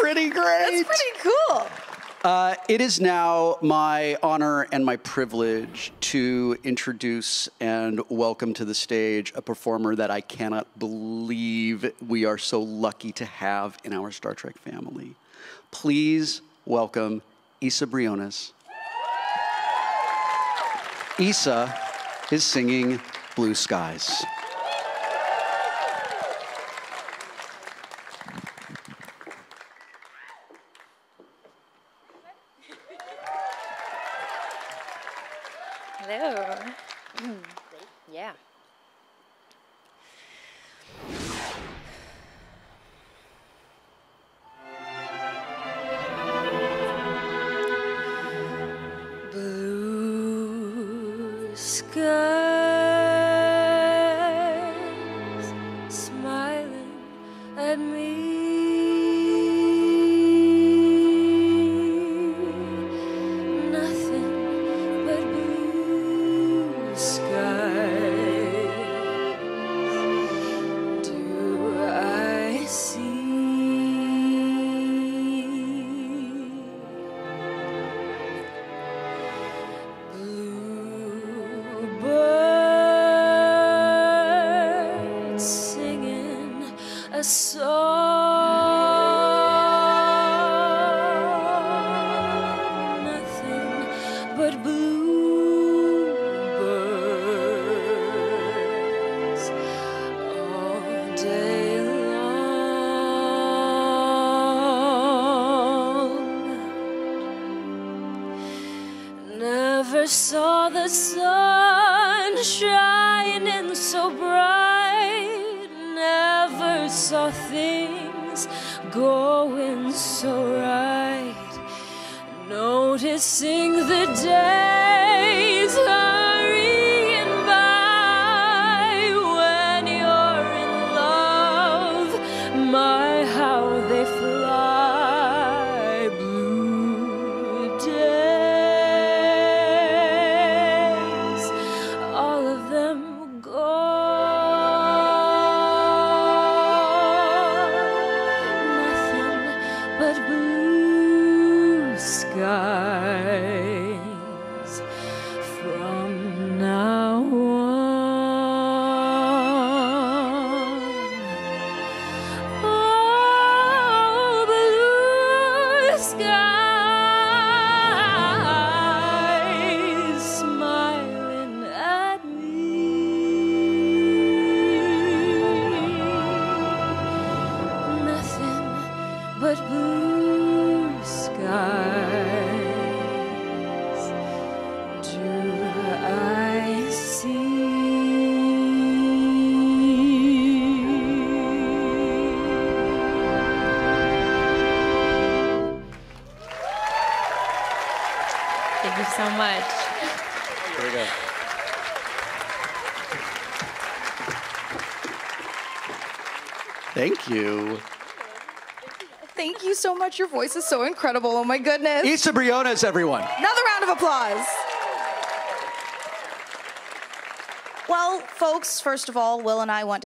pretty great. That's pretty cool. Uh, it is now my honor and my privilege to introduce and welcome to the stage a performer that I cannot believe we are so lucky to have in our Star Trek family. Please welcome Isa Briones. Isa is singing Blue Skies. Hello. Yeah. Blue skies Never saw the sun shining so bright. Never saw things going so right. Noticing the days hurrying by when you're in love. My, how they fly. Blue but blue skies. Do I see? Thank you so much. Here we go. Thank you. Thank you so much. Your voice is so incredible. Oh my goodness. Isa Briones, everyone. Another round of applause. Well, folks, first of all, Will and I want